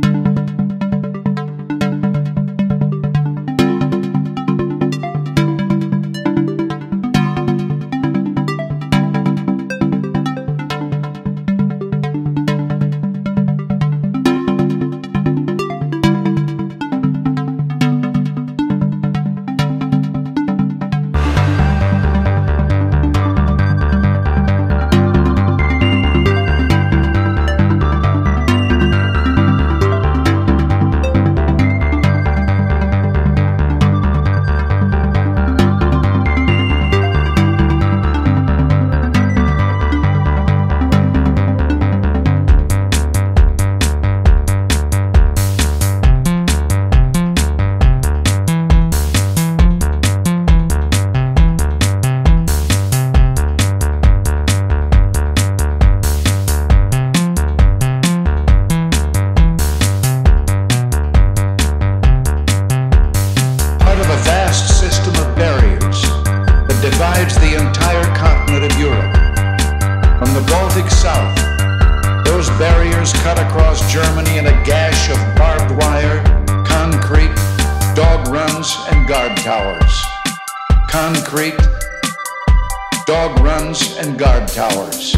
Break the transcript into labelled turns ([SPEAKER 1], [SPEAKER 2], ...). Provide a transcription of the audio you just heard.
[SPEAKER 1] part the entire continent of Europe. From the Baltic south, those barriers cut across Germany in a gash of barbed wire, concrete, dog runs, and guard towers. Concrete, dog runs, and guard towers.